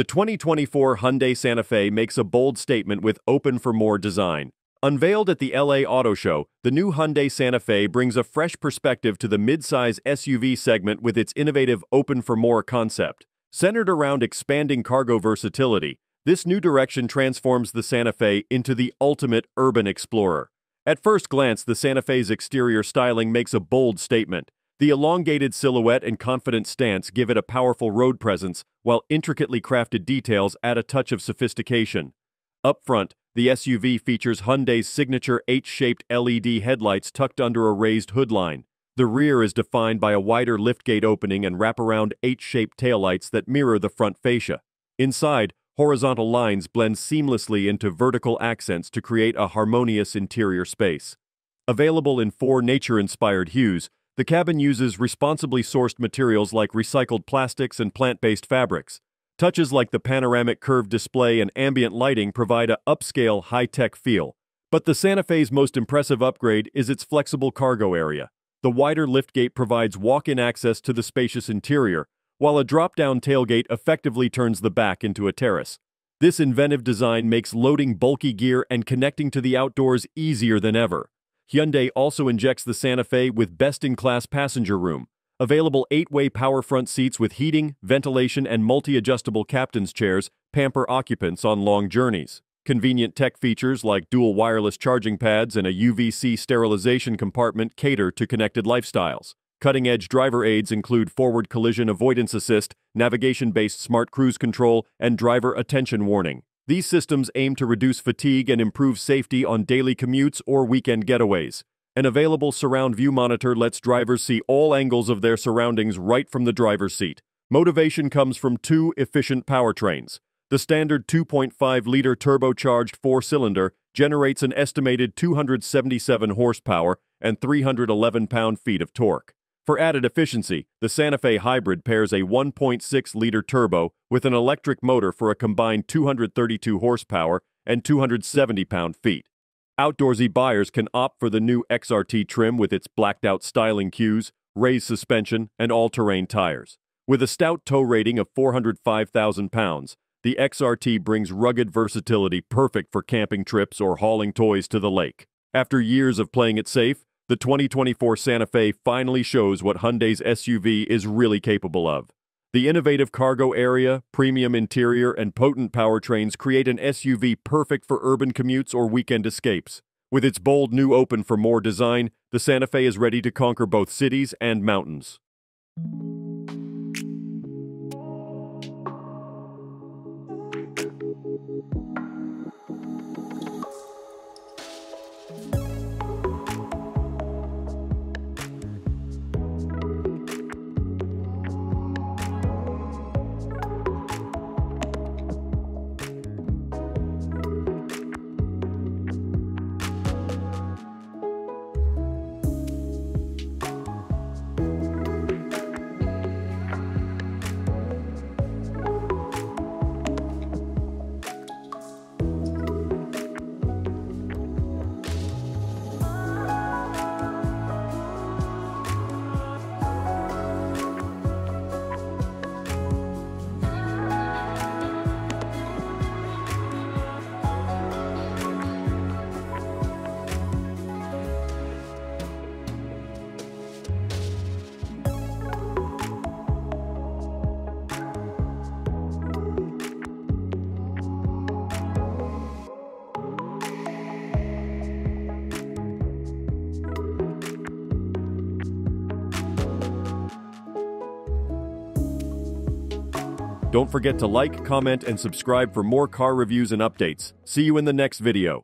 The 2024 Hyundai Santa Fe makes a bold statement with Open for More design. Unveiled at the LA Auto Show, the new Hyundai Santa Fe brings a fresh perspective to the midsize SUV segment with its innovative Open for More concept. Centered around expanding cargo versatility, this new direction transforms the Santa Fe into the ultimate urban explorer. At first glance, the Santa Fe's exterior styling makes a bold statement. The elongated silhouette and confident stance give it a powerful road presence, while intricately crafted details add a touch of sophistication. Up front, the SUV features Hyundai's signature H-shaped LED headlights tucked under a raised hoodline. The rear is defined by a wider liftgate opening and wraparound H-shaped taillights that mirror the front fascia. Inside, horizontal lines blend seamlessly into vertical accents to create a harmonious interior space. Available in four nature-inspired hues, the cabin uses responsibly sourced materials like recycled plastics and plant-based fabrics. Touches like the panoramic curved display and ambient lighting provide a upscale, high-tech feel. But the Santa Fe's most impressive upgrade is its flexible cargo area. The wider liftgate provides walk-in access to the spacious interior, while a drop-down tailgate effectively turns the back into a terrace. This inventive design makes loading bulky gear and connecting to the outdoors easier than ever. Hyundai also injects the Santa Fe with best-in-class passenger room. Available 8-way power front seats with heating, ventilation, and multi-adjustable captain's chairs pamper occupants on long journeys. Convenient tech features like dual wireless charging pads and a UVC sterilization compartment cater to connected lifestyles. Cutting-edge driver aids include forward collision avoidance assist, navigation-based smart cruise control, and driver attention warning. These systems aim to reduce fatigue and improve safety on daily commutes or weekend getaways. An available surround view monitor lets drivers see all angles of their surroundings right from the driver's seat. Motivation comes from two efficient powertrains. The standard 2.5-liter turbocharged four-cylinder generates an estimated 277 horsepower and 311 pound-feet of torque. For added efficiency, the Santa Fe Hybrid pairs a 1.6-liter turbo with an electric motor for a combined 232 horsepower and 270 pound-feet. Outdoorsy buyers can opt for the new XRT trim with its blacked-out styling cues, raised suspension, and all-terrain tires. With a stout tow rating of 405,000 pounds, the XRT brings rugged versatility perfect for camping trips or hauling toys to the lake. After years of playing it safe, the 2024 Santa Fe finally shows what Hyundai's SUV is really capable of. The innovative cargo area, premium interior, and potent powertrains create an SUV perfect for urban commutes or weekend escapes. With its bold new open for more design, the Santa Fe is ready to conquer both cities and mountains. Don't forget to like, comment, and subscribe for more car reviews and updates. See you in the next video.